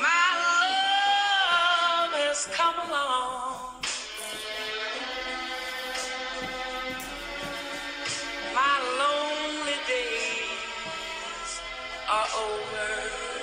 My love has come along. My lonely days are over.